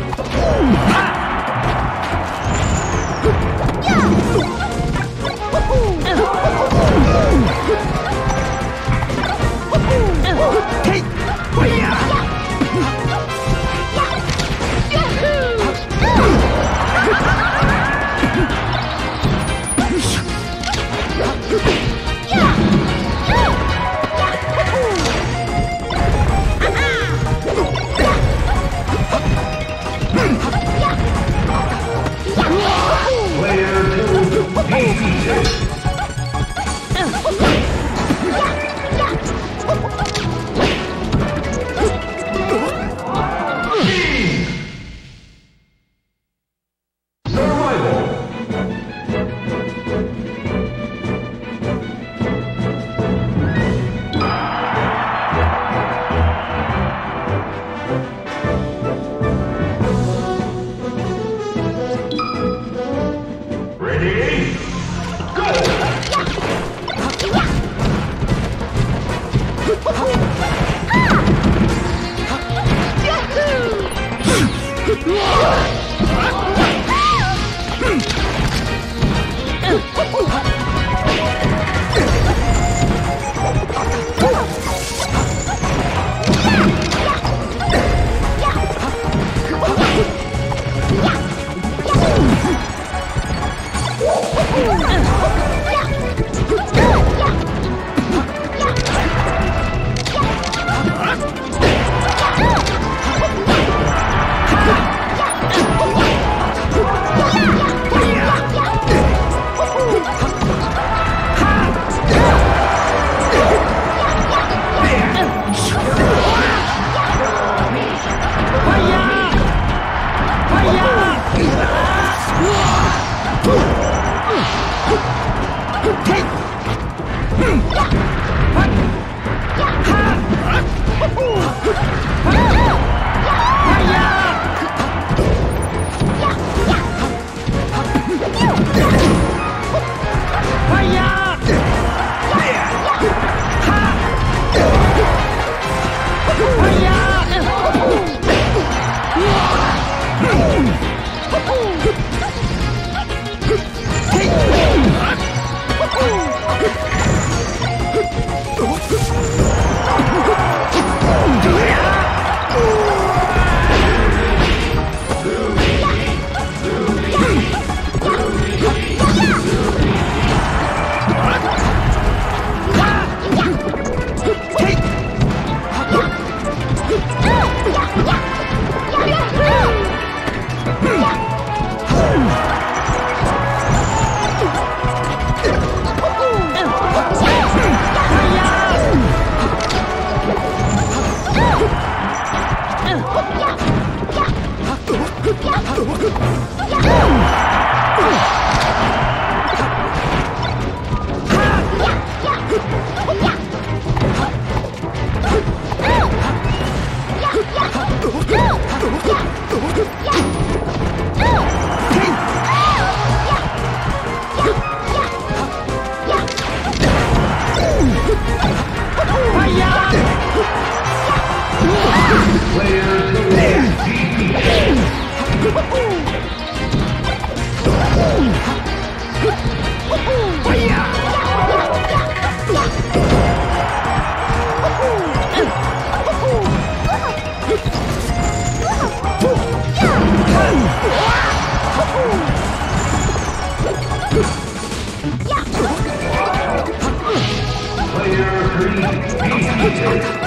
Player Oh, two. Player 3.